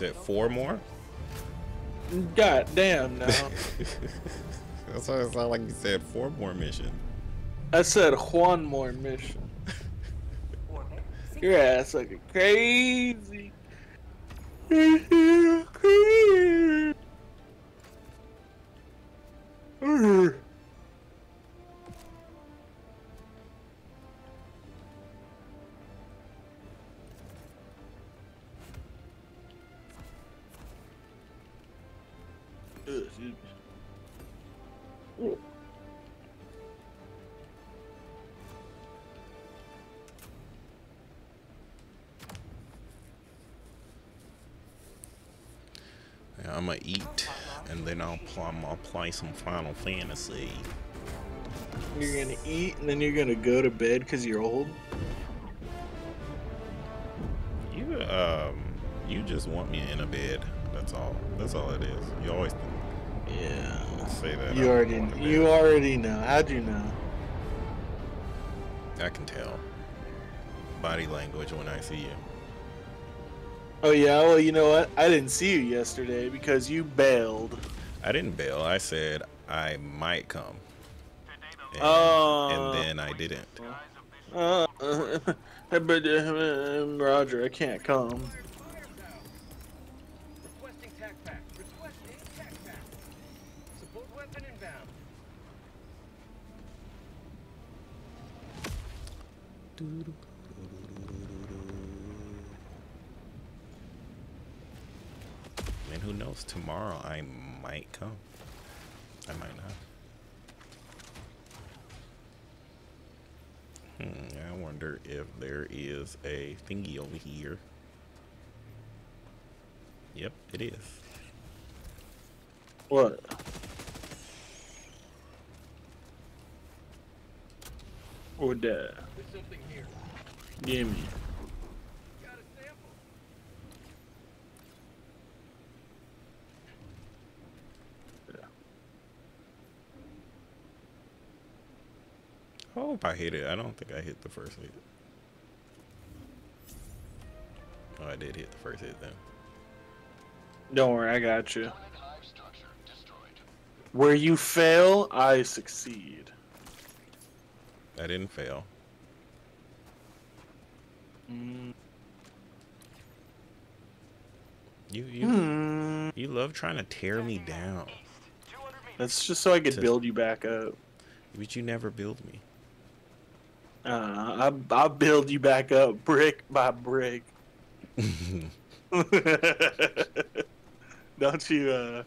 You said four more? God damn, no. That's why it sounded like you said four more missions. I said one more mission. Your ass looking crazy. Yeah, then I'll play, gonna play some Final Fantasy. You're gonna eat and then you're gonna go to bed because you're old. You um, you just want me in a bed. That's all. That's all it is. You always Yeah. say that. You already you already know. How'd you know? I can tell. Body language when I see you. Oh yeah, well you know what? I didn't see you yesterday because you bailed. I didn't bail. I said I might come. And, Oh. and then I didn't. Uh, but uh, Roger, I can't come. Requesting tac pack. Requesting tac pack. Support weapon inbound. And who knows? Tomorrow I might come. I might not. Hmm, I wonder if there is a thingy over here. Yep, it is. What? What that? There's something here. Gimme. Got hope I hit it. I don't think I hit the first hit. Oh, I did hit the first hit then. Don't worry, I got you. Where you fail, I succeed. I didn't fail. Mm. You you Hmm. you love trying to tear me down, That's just so I could To- build you back up. but you never build me. Uh, I, I'll build you back up brick by brick. don't you, uh,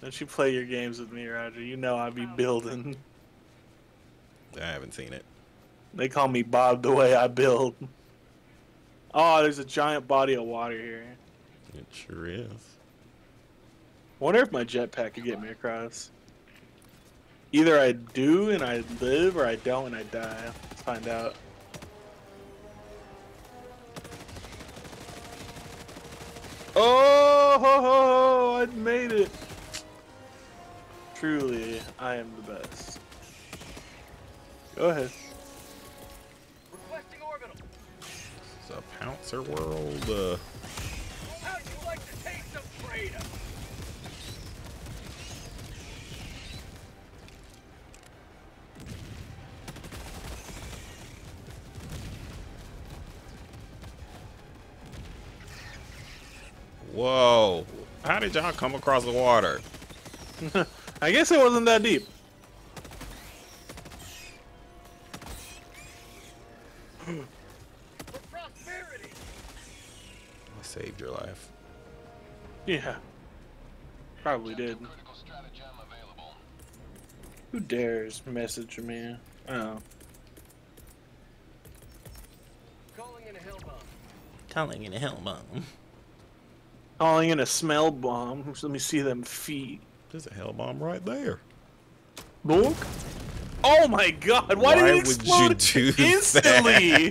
don't you play your games with me, Roger? You know I be building. I haven't seen it. They call me Bob the way I build. Oh, there's a giant body of water here. It sure is. Wonder if my jetpack could get me across. Either I do and I live, or I don't and I die. Let's find out. Oh, ho, ho, ho, I made it. Truly, I am the best. Go ahead. Requesting orbital. It's a pouncer world. Uh, How'd you like the taste of freedom? Whoa! How did y'all come across the water? I guess it wasn't that deep. I saved your life. Yeah. Probably did. Who dares message me? Oh. Calling in a hell bomb. Calling in a hell bomb. Calling in a smell bomb. Let me see them feet. There's a hell bomb right there. Bonk. Oh my god, why, did it explode instantly?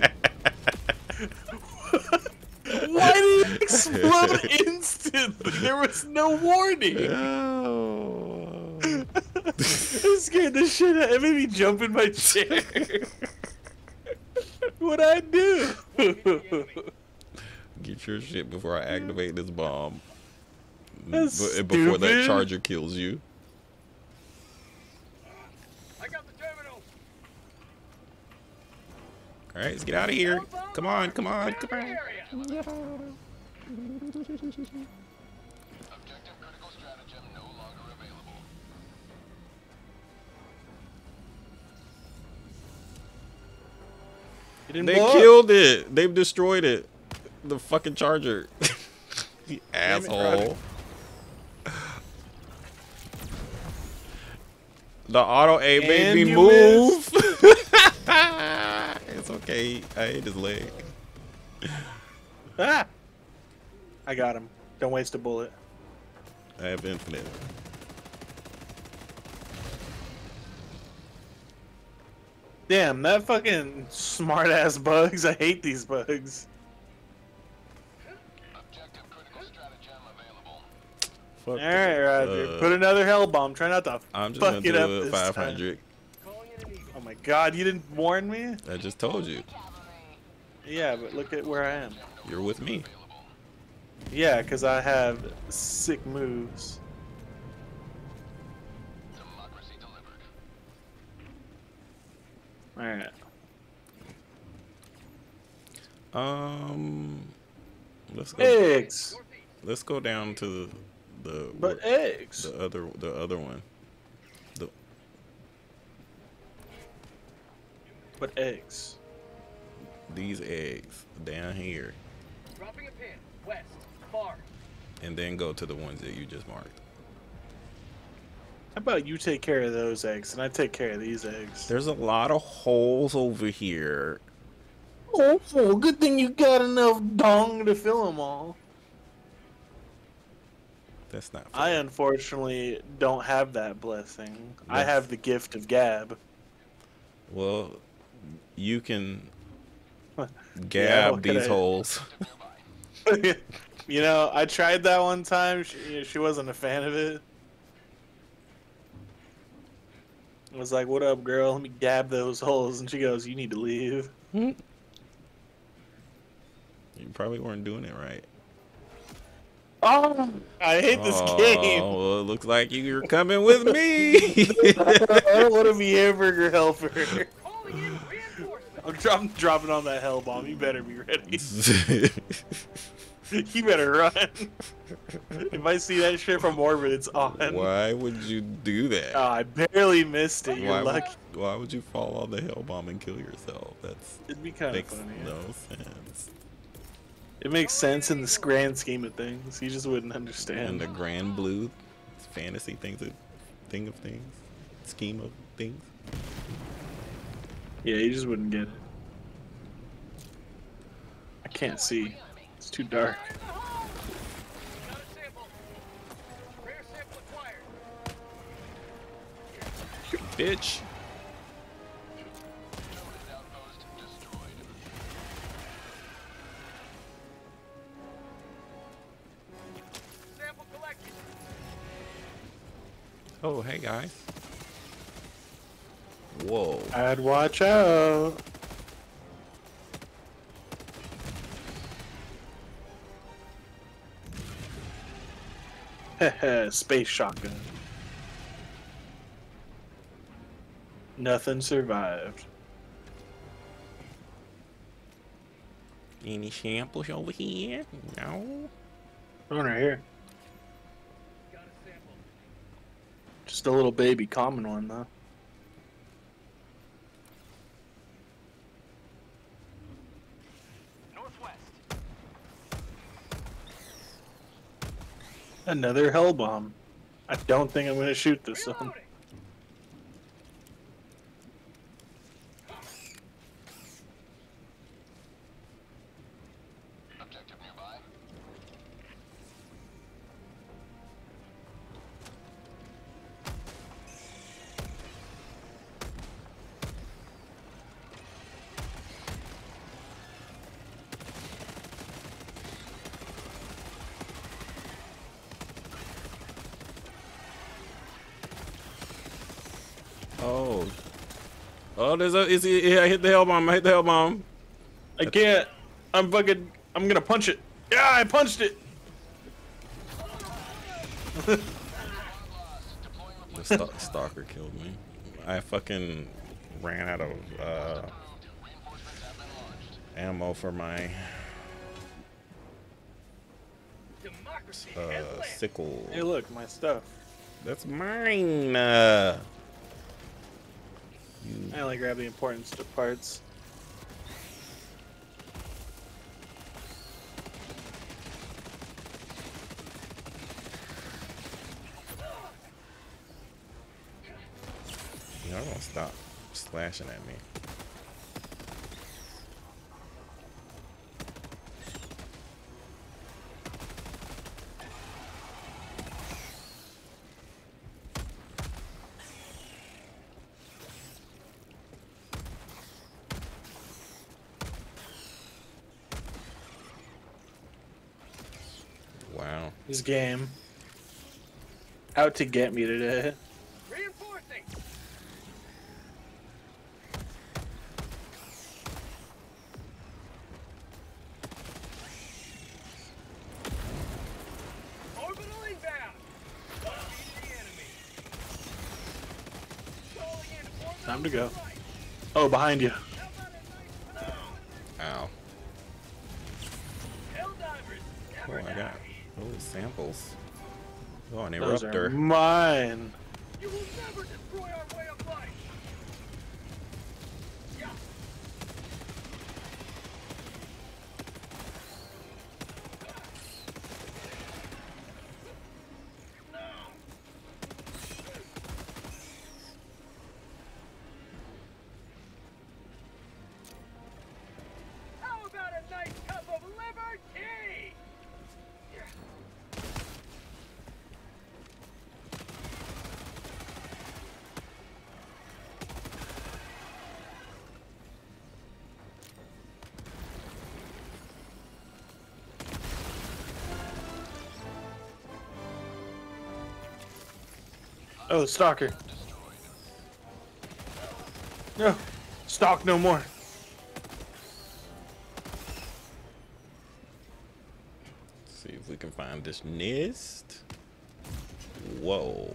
why did it explode instantly? There was no warning. Oh. it scared the shit out. of me. It made me jump in my chair. What'd I do? Get your shit before I activate this bomb. That's B- before that charger kills you. I got the terminal. All right, let's get out of here. Come on, come on, come on. area. Objective critical stratagem no longer available. You didn't They blow killed it. They've destroyed it. The fucking charger. you it, asshole. The auto aim made me move. it's okay. I ate his leg. Ah! I got him. Don't waste a bullet. I have infinite. Damn, that fucking smart ass bugs. I hate these bugs. Fuck Alright, Roger. uh, Put another hell bomb. Try not to I'm just fuck gonna it do up it this 500. Calling in an eagle. Oh my god, you didn't warn me? I just told you. Yeah, but look at where I am. You're with me. Yeah, because I have sick moves. Alright. Um, let's go. Eggs! Let's go down to the the But eggs! the other the other one. The But eggs. these eggs down here, Dropping a pin. West. Far. and then go to the ones that you just marked. How about you take care of those eggs and I take care of these eggs? There's a lot of holes over here. Oh, oh, good thing you got enough dong to fill them all. That's not. I unfortunately don't have that blessing. I have the gift of gab. well, you can gab what could these I- holes. you know, I tried that one time. She, she wasn't a fan of it. I was like, "What up, girl? Let me gab those holes," and she goes, "You need to leave." Hmm. you probably weren't doing it right. Oh, I hate this oh, game. well, it looks like you're coming with me. I don't want to be hamburger helper. Calling in reinforcements. I'm dro- dropping on that hell bomb. You better be ready. you better run. if I see that shit from orbit, it's on. Why would you do that? Oh, I barely missed it. You're why, would, lucky. why would you fall on the hell bomb and kill yourself? That's It'd be kind of makes funny. no sense. It makes sense in this grand scheme of things. You just wouldn't understand. In the grand blue fantasy things, of, thing of things, scheme of things. Yeah, you just wouldn't get it. I can't see. It's too dark. Fire Oh, hey guys. Whoa. I'd watch out. Space shotgun. Nothing survived. Any samples over here? No. One right here. Got a sample. Just a little baby common one though. Northwest. Another hell bomb. I don't think I'm gonna shoot this one. Reloading. Objective Oh, there's a. Is he? Yeah, I hit the hell bomb. I hit the hell bomb. I can't. I'm fucking. I'm gonna punch it. Yeah, I punched it. The st- stalker killed me. I fucking ran out of uh, ammo for my Democracy uh, sickle. Hey, look, my stuff. That's mine. Uh, you I only grab the important parts. Y'all gonna stop slashing at me. This game. Out to get me today. Reinforcing. Orbital inbound. Defeat the enemy. Calling in orbital Time to go. Oh, behind you. An Those are mine. Oh, stalker. No, stalk no more. see if we can find this nest. Whoa.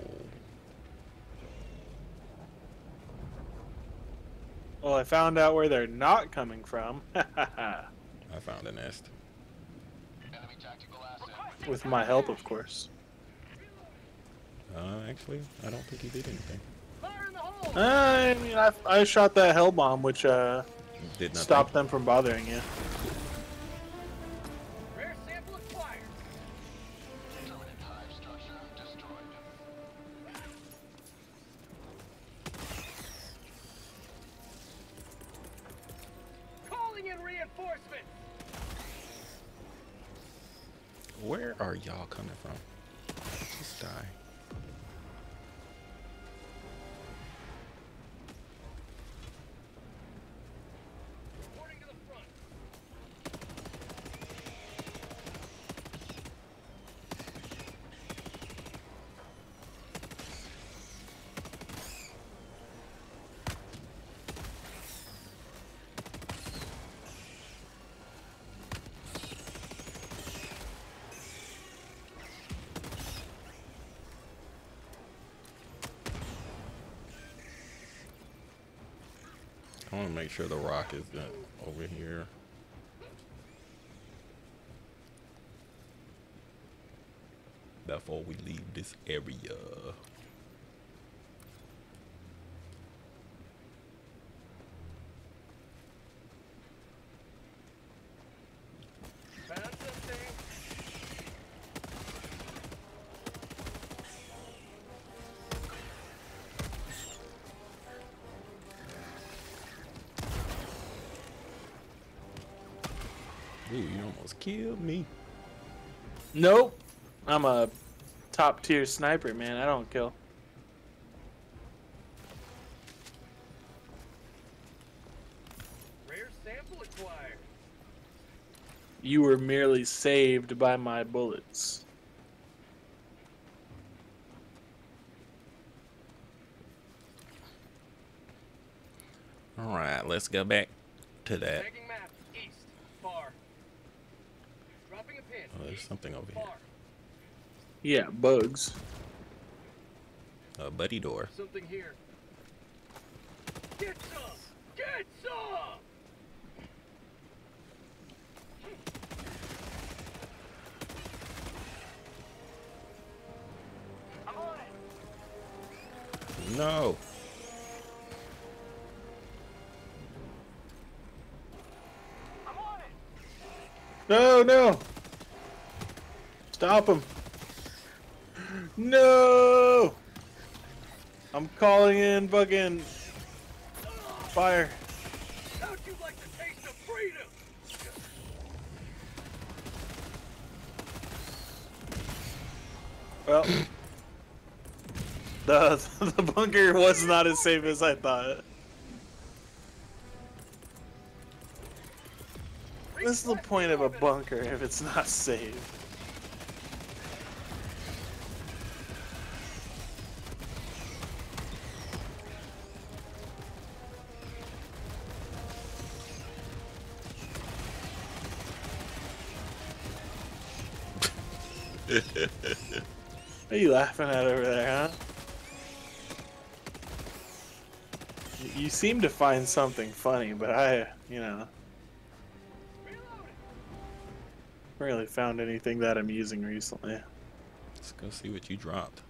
Well, I found out where they're not coming from. I found a nest. Enemy tactical asset. With my help, of course. Uh, actually, I don't think he did anything. Fire in the hole! I mean, I, I shot that hell bomb, which uh, Did nothing. stopped them from bothering you. Rare sample acquired. Terminate hive structure destroyed. Calling in reinforcements. Where are y'all coming from? Just die. To make sure the rock is good over here. Before we leave this area. You almost killed me. Nope. I'm a top tier sniper, man. I don't kill. Rare sample acquired. You were merely saved by my bullets. All right, let's go back to that. Tagging map. East. Far. Dropping a there's something over here. Yeah, bugs. A buddy door. Something here. Get some! Get some! I'm on it! No. I'm on it! No, no. Stop him. No. I'm calling in fucking fire. How'd you like the taste of freedom? Well, the the bunker was not as safe as I thought. What's the point of a bunker if it's not safe? Are you laughing at over there, huh? You seem to find something funny, but I, you know, really found anything that amusing recently. Let's go see what you dropped.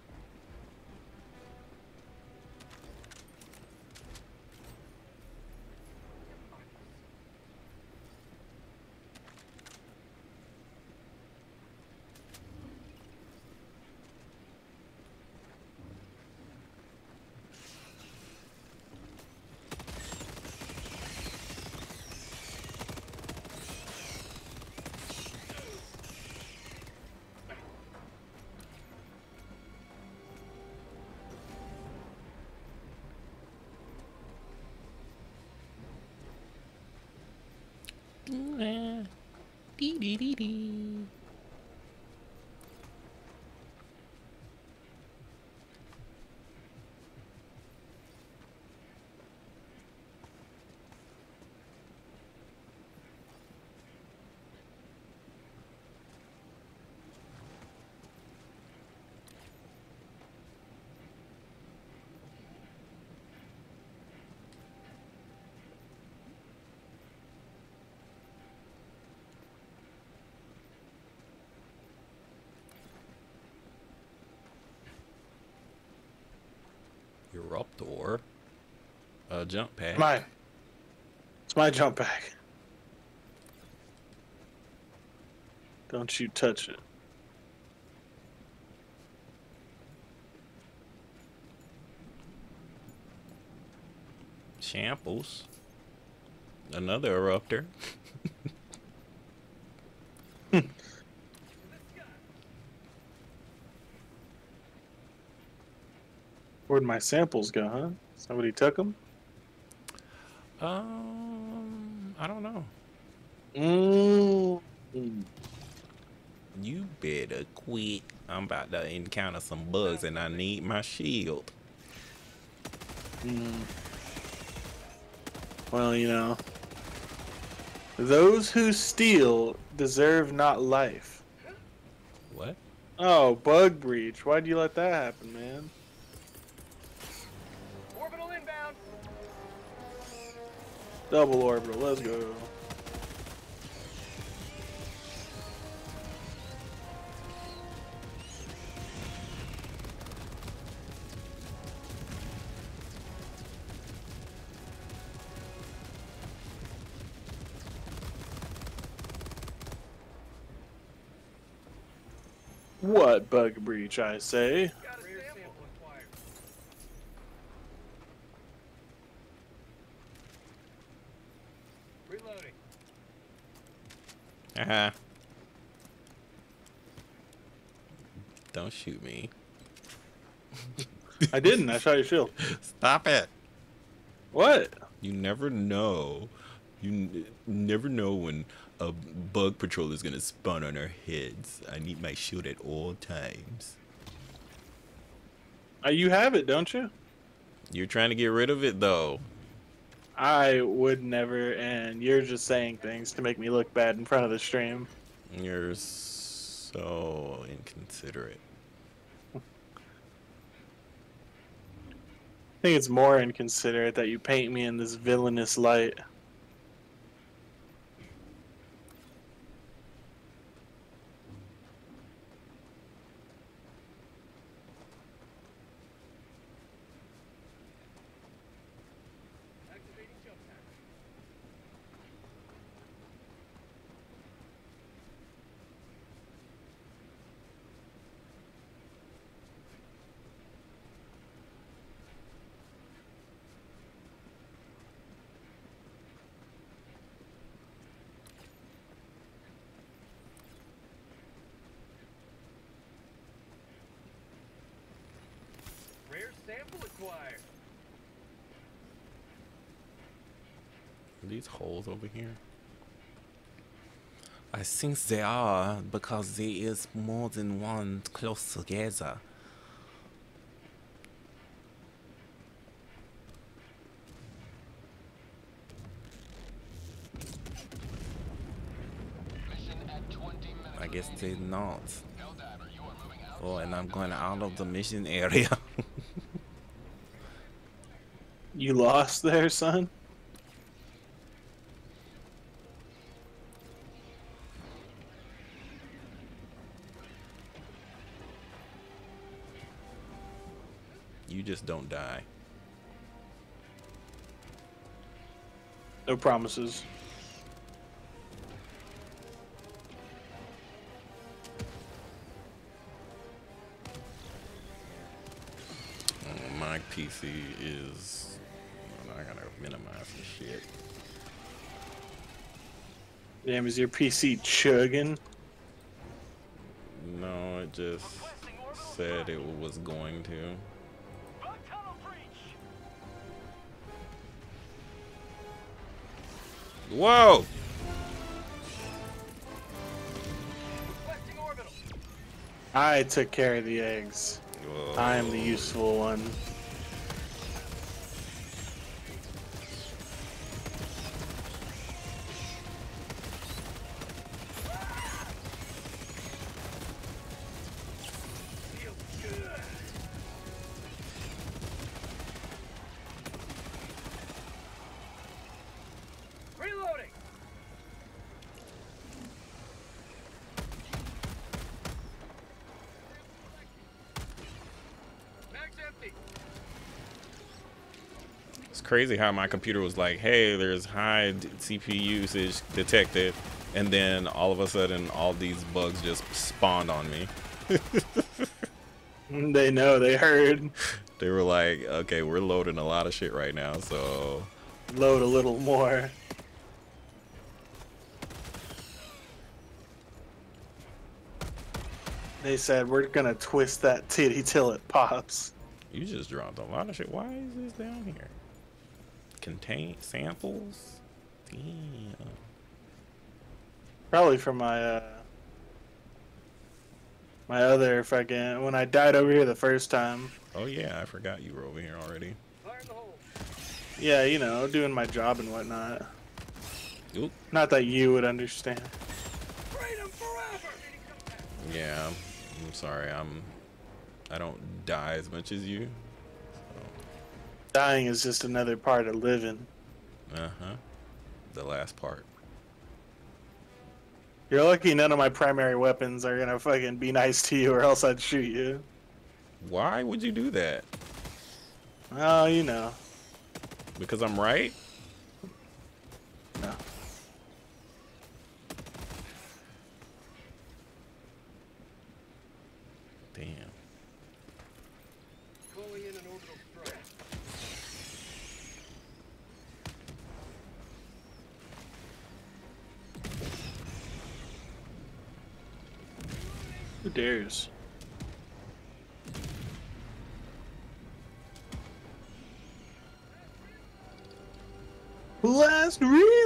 Dee dee dee dee. Eruptor. A jump pad. Mine. It's my jump pack. Don't you touch it. Shambles. Another eruptor. Where'd my samples go, huh? Somebody took them? Um, I don't know. Mm. You better quit. I'm about to encounter some bugs and I need my shield. Mm. Well, you know, those who steal deserve not life. What? Oh, bug breach. Why'd you let that happen, man? Double orbital. Let's go. What bug breach, I say? Got a sample acquired. Reloading. Uh-huh. Don't shoot me. I didn't. I shot your shield. Stop it. What? You never know. You n- never know when a bug patrol is gonna spawn on our heads. I need my shield at all times. Uh, you have it, don't you? You're trying to get rid of it though. I would never, and you're just saying things to make me look bad in front of the stream. You're So inconsiderate. I think it's more inconsiderate that you paint me in this villainous light. Sample acquired. These holes over here? I think they are because there is more than one close together. Mission at 20 minutes. I guess they're not. Oh, and I'm going out of the mission area. You lost there, son? you just don't die. No promises. Mm, My PC is. I gotta minimize the shit. Damn, is your PC chugging? No, it just said it was going to. Bug tunnel breach. Whoa! I took care of the eggs. Whoa. I am the useful one. Crazy how my computer was like, hey, there's high CPU usage detected. And then all of a sudden, all these bugs just spawned on me. They know, they heard. They were like, okay, we're loading a lot of shit right now, so Load a little more. They said we're gonna twist that titty till it pops. you just dropped a lot of shit. Why is this down here? Contain samples? Damn. Probably from my uh my other fucking when I died over here the first time. Oh yeah, I forgot you were over here already. Fire in the hole. Yeah, you know, doing my job and whatnot. Oop. Not that you would understand. Freedom forever. Activating jump pack. Yeah, I'm sorry. I'm. I don't die as much as you. Dying is just another part of living. Uh huh. The last part. You're lucky none of my primary weapons are gonna fucking be nice to you, or else I'd shoot you. Why would you do that? Oh, you know. Because I'm right? No. Damn. Dares? Last reload.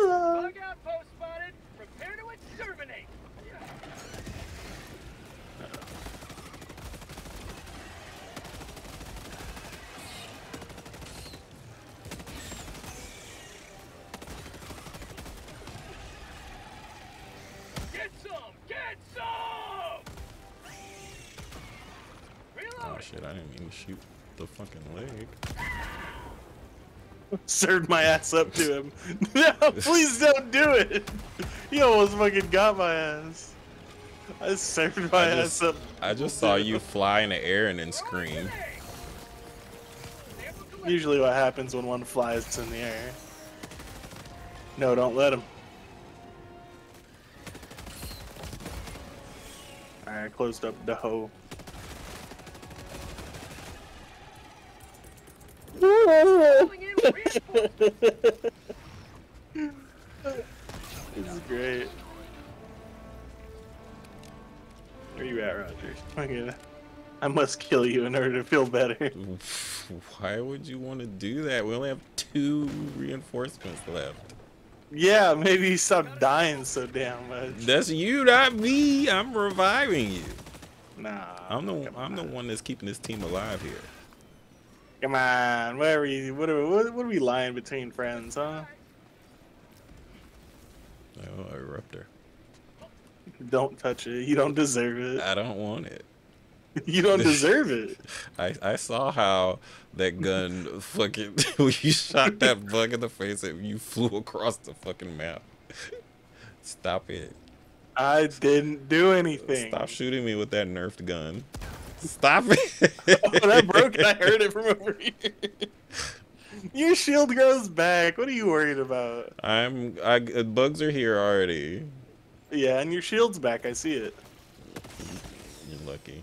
Didn't mean to shoot the fucking leg. Served my ass up to him. no, please don't do it. He almost fucking got my ass. I served my I ass just, up. I just saw you fly in the air and then scream. Usually what happens when one flies in the air. No, don't let him. Alright, I closed up the hoe. Calling in reinforcements. This is great. Where you at, Roger? Fucking- I must kill you in order to feel better. Why would you want to do that? We only have two reinforcements left. Yeah, maybe you stop dying so damn much. That's you, not me. I'm reviving you. Nah. I'm the come I'm the one that's keeping this team alive here. Come on, what are we? What are, what, what are we lying between friends, huh? Oh, eruptor. Don't touch it. You don't deserve it. I don't want it. You don't deserve it. I, I saw how that gun fucking when you shot that bug in the face and you flew across the fucking map. Stop it. I didn't do anything. Stop shooting me with that nerfed gun. Stop it. Oh, that broke. I heard it from over here. Your shield grows back. What are you worried about? I'm I uh, bugs are here already. Yeah, and your shield's back. I see it. You're lucky.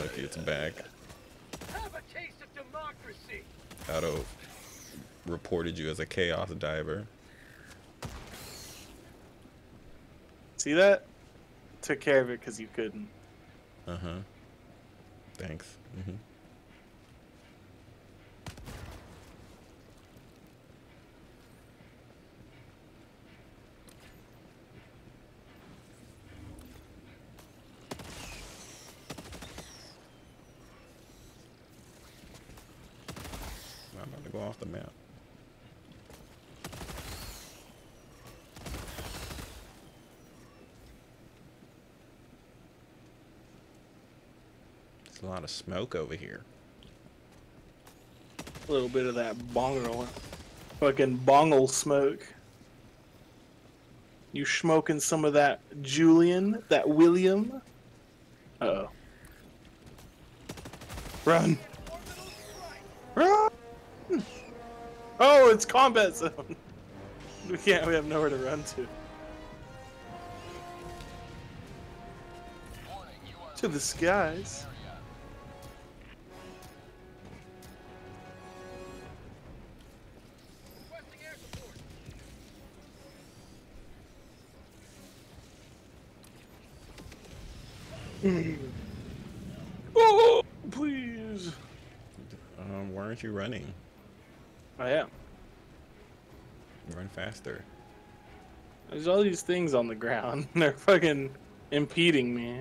Lucky it's back. Have a taste of democracy. Auto reported you as a chaos diver. See that? Took care of it because you couldn't. Uh huh. Thanks. hmm I'm about to go off the map. There's a lot of smoke over here. A little bit of that bongle, fucking bongle smoke. You smoking some of that Julian, that William? Uh oh. Run! Run! Oh, it's combat zone. We can't. We have nowhere to run to. To the skies. You running? I am. Run faster. There's all these things on the ground. They're fucking impeding me.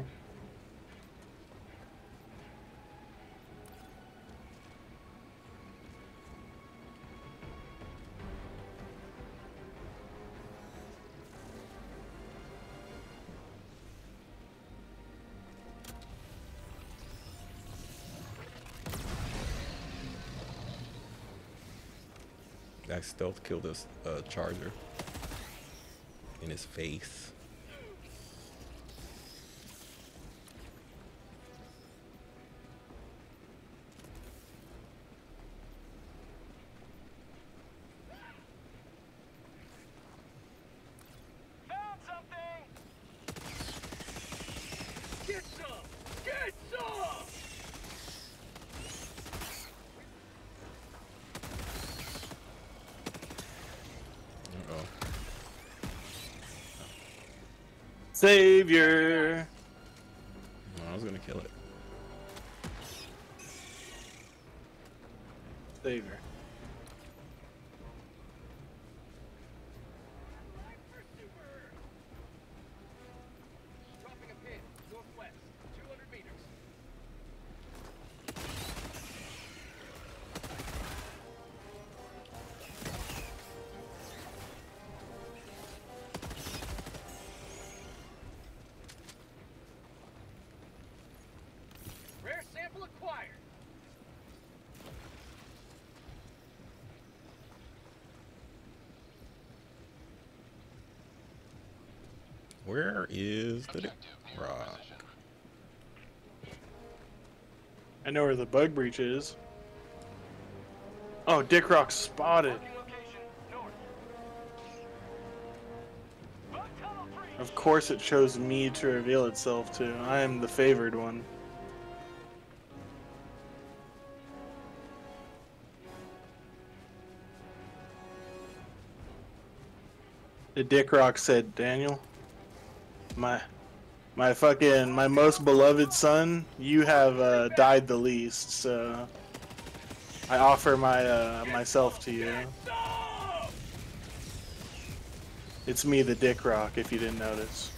Stealth killed this uh, charger in his face. Savior. I was gonna kill it. Savior. Is the dick rock? I know where the bug breach is. Oh, Dick Rock spotted. Marking location north. Bug tunnel free. Of course, it chose me to reveal itself to. I am the favored one. The Dick Rock said, Daniel, my, my fucking, my most beloved son, you have uh, died the least, so I offer my uh, myself to you. It's me, the Dick Rock, if you didn't notice.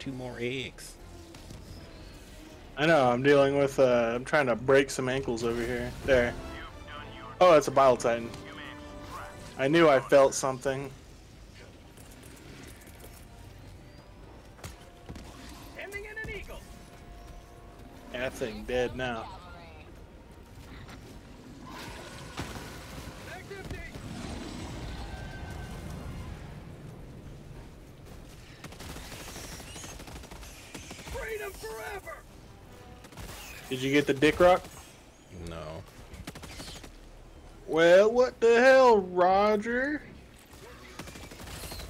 Two more eggs. I know, I'm dealing with, uh, I'm trying to break some ankles over here. There. Oh, that's a Bile Titan. I knew I felt something. Ending in an eagle. That thing dead now. Forever. Did you get the Dick Rock? No. Well, what the hell, Roger?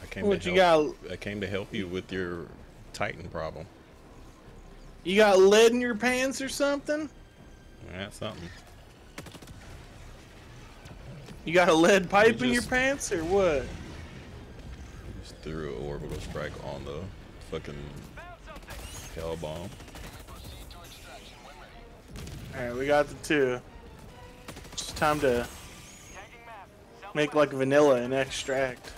I came What to you help, got? I came to help you with your Titan problem. You got lead in your pants or something? That's something. You got a lead pipe in your pants or what? Just threw an orbital strike on the fucking Found something. Hell bomb. Alright, we got the two. It's time to make like vanilla and extract.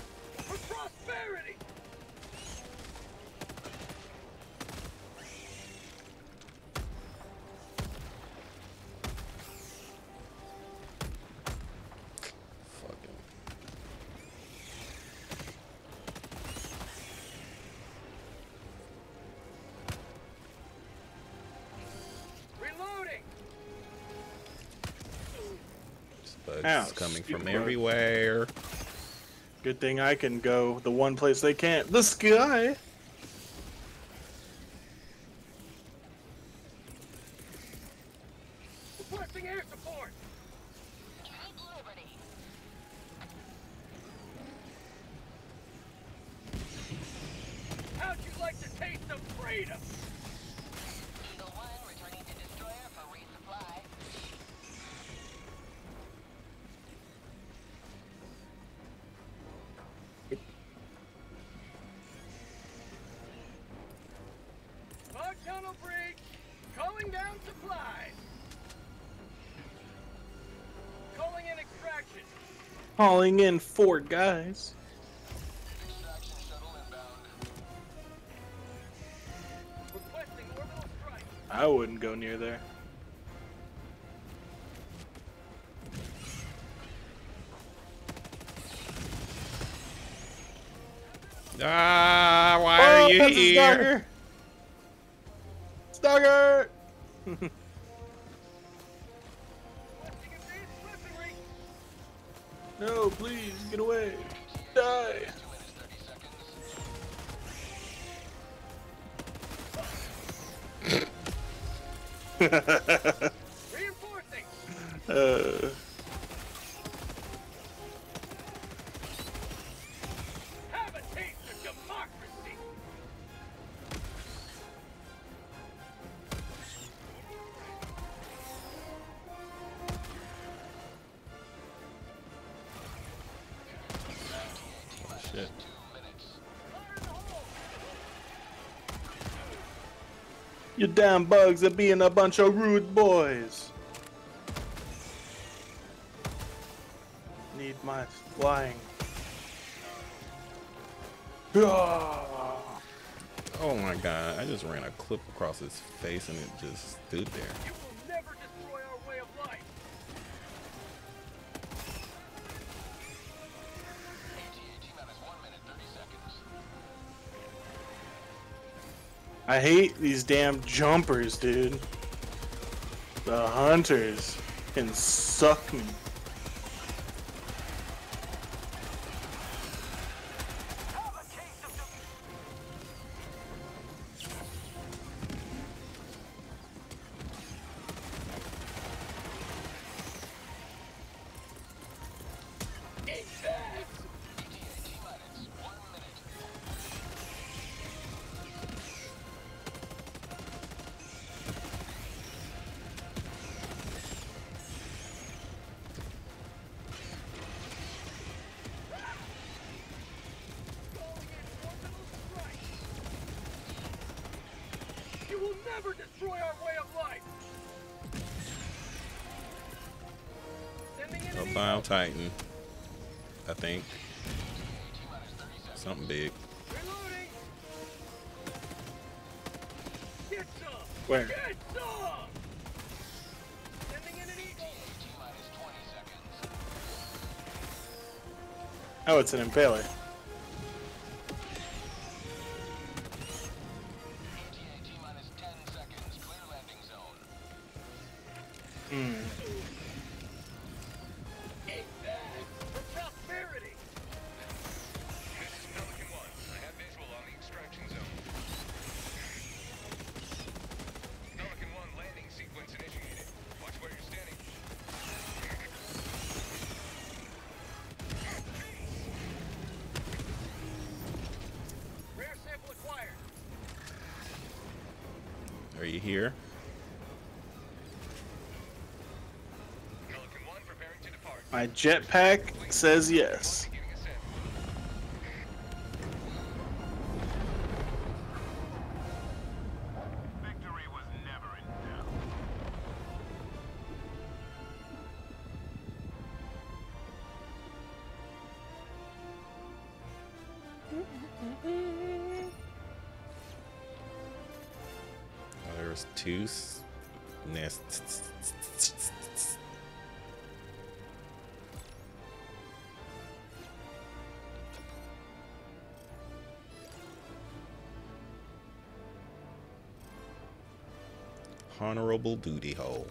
Bug's Ouch, coming from bug. everywhere. Good thing I can go the one place they can't. The sky! Hauling in four guys. Extraction shuttle inbound. Requesting orbital strike. I wouldn't go near there. Ah, why oh, are you here? Stalker! no, please, get away. Die. 2 minutes 30 seconds. Reinforcing. uh, you damn bugs are being a bunch of rude boys. Need my flying. Oh my god, I just ran a clip across his face and it just stood there. I hate these damn jumpers, dude. The hunters can suck me. Where? Oh, it's an impaler. Jetpack says yes. two ascent. Honorable duty hole.